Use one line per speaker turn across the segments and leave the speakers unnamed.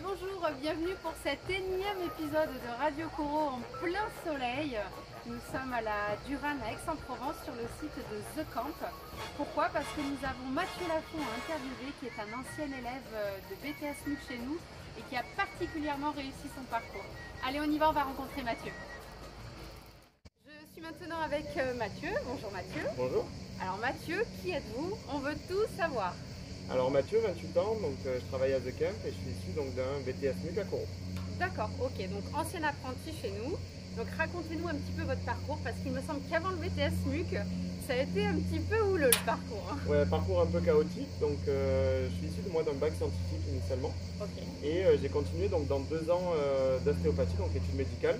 Et bonjour, bienvenue pour cet énième épisode de Radio Coro en plein soleil. Nous sommes à la Durane à Aix-en-Provence sur le site de The Camp. Pourquoi? Parce que nous avons Mathieu Lafont à interviewer qui est un ancien élève de BTS MUC chez nous et qui a particulièrement réussi son parcours. Allez, on y va, on va rencontrer Mathieu. Je suis maintenant avec euh, Mathieu. Bonjour Mathieu.
Bonjour.
Alors Mathieu, qui êtes-vous? On veut tout savoir.
Alors Mathieu, 28 ans, donc euh, je travaille à The Camp et je suis issu donc d'un BTS MUC à Coro.
D'accord, ok. Donc ancien apprenti chez nous. Donc racontez-nous un petit peu votre parcours parce qu'il me semble qu'avant le BTS MUC, ça a été un petit peu houleux le parcours. hein.
Ouais, parcours un peu chaotique, donc euh, je suis issu de moi d'un bac scientifique initialement
Ok.
et euh, j'ai continué donc dans deux ans d'ostéopathie, donc études médicales.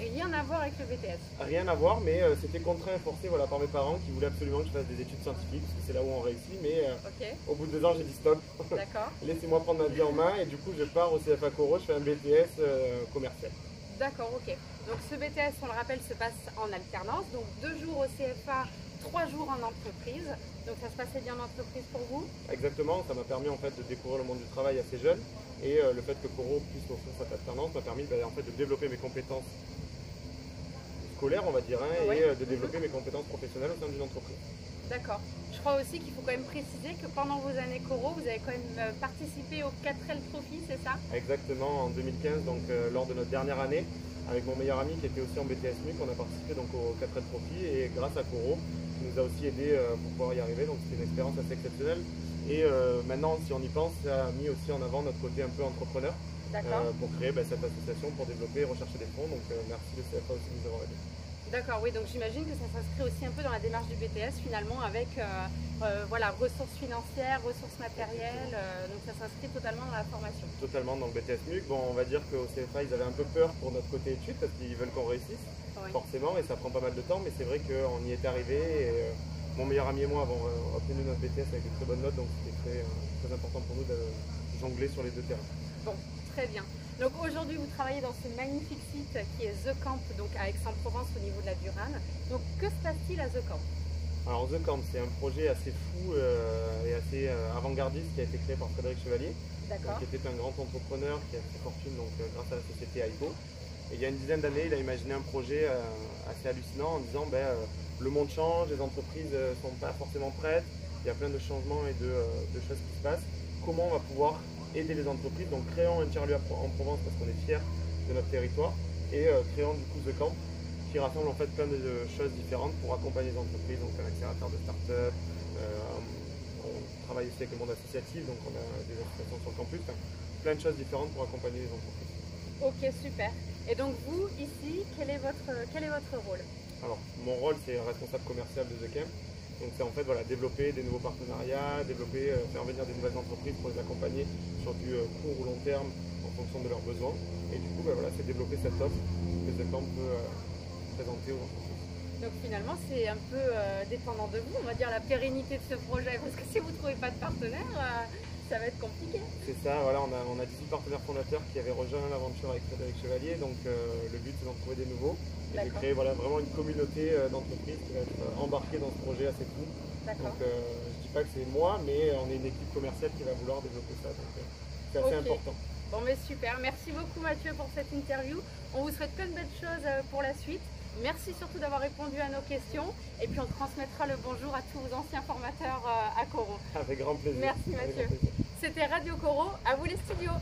Rien à voir avec le BTS.
Rien à voir, mais euh, c'était contraint et forcé voilà, par mes parents qui voulaient absolument que je fasse des études scientifiques parce que c'est là où on réussit, mais euh, au bout de deux ans j'ai dit stop,
d'accord.
laissez-moi prendre ma vie en main et du coup je pars au CFA Coro, je fais un BTS euh, commercial.
D'accord, ok. Donc ce BTS, on le rappelle, se passe en alternance. Donc deux jours au CFA, trois jours en entreprise. Donc ça se passait bien en entreprise pour vous?
Exactement, ça m'a permis en fait de découvrir le monde du travail assez jeune et euh, le fait que Coro puisse m'offrir cette alternance m'a permis bah, en fait, de développer mes compétences on va dire hein,
Ouais.
et euh, de développer mes compétences professionnelles au sein d'une entreprise.
D'accord. Je crois aussi qu'il faut quand même préciser que pendant vos années Coro, vous avez quand même euh, participé au 4L Trophy, c'est ça?
Exactement en 2015 donc euh, lors de notre dernière année avec mon meilleur ami qui était aussi en BTS MUC on a participé donc au 4L Trophy et grâce à Coro qui nous a aussi aidé euh, pour pouvoir y arriver donc c'était une expérience assez exceptionnelle et euh, maintenant si on y pense ça a mis aussi en avant notre côté un peu entrepreneur. Euh, pour créer bah, cette association pour développer et rechercher des fonds donc euh, merci le CFA aussi de nous avoir aidés.
D'accord, oui, donc j'imagine que ça s'inscrit aussi un peu dans la démarche du BTS finalement avec euh, voilà, ressources financières, ressources matérielles, donc ça s'inscrit totalement dans la formation.
totalement dans le BTS MUC. Bon, on va dire qu'au CFA, ils avaient un peu peur pour notre côté études parce qu'ils veulent qu'on réussisse,
Oui.
forcément, et ça prend pas mal de temps, mais c'est vrai qu'on y est arrivé. Et, mon meilleur ami et moi avons obtenu notre BTS avec de très bonnes notes, donc c'était très, très important pour nous de jongler sur les deux terrains.
Bon, très bien. Donc aujourd'hui, vous travaillez dans ce magnifique site qui est The Camp, donc à Aix-en-Provence au niveau de la Durane. Donc que se passe-t-il à The Camp?
Alors, The Camp, c'est un projet assez fou euh, et assez euh, avant-gardiste qui a été créé par Frédéric Chevalier. Qui était un grand entrepreneur qui a fait fortune donc, euh, grâce à la société Aiko. Et il y a une dizaine d'années, il a imaginé un projet assez hallucinant en disant ben, le monde change, les entreprises ne sont pas forcément prêtes, il y a plein de changements et de, de choses qui se passent. Comment on va pouvoir aider les entreprises Donc créons un tiers-lieu en Provence parce qu'on est fiers de notre territoire et euh, créons du coup The Camp qui rassemble en fait plein de choses différentes pour accompagner les entreprises, donc un accélérateur de start-up, euh, on travaille aussi avec le monde associatif, donc on a des associations sur le campus, plein de choses différentes pour accompagner les entreprises.
Ok, super. Et donc vous, ici, quel est votre, quel est votre rôle?
Alors, mon rôle, c'est responsable commercial de The Camp. Donc, c'est en fait voilà, développer des nouveaux partenariats, développer, euh, faire venir des nouvelles entreprises pour les accompagner sur du euh, court ou long terme en fonction de leurs besoins. Et du coup, bah, voilà, c'est développer cette offre que Camp peut euh, présenter aux entreprises.
Donc finalement, c'est un peu dépendant de vous, on va dire la pérennité de ce projet, parce que si vous ne trouvez pas de partenaire, ça va être compliqué.
C'est ça, voilà, on a, on a 18 partenaires fondateurs qui avaient rejoint l'aventure avec Frédéric Chevalier. Donc, euh, le but, c'est d'en trouver des nouveaux et de créer voilà, vraiment une communauté euh, d'entreprises qui va être euh, embarquée dans ce projet assez fou. Donc euh, je dis pas que c'est moi, mais on est une équipe commerciale qui va vouloir développer ça. Donc euh, c'est assez important.
Bon, mais super. Merci beaucoup, Mathieu, pour cette interview. On vous souhaite plein de belles choses pour la suite. Merci surtout d'avoir répondu à nos questions. Et puis, on transmettra le bonjour à tous vos anciens formateurs à Coro.
Avec grand plaisir.
Merci, Mathieu. Radio Coro. À vous, les studios.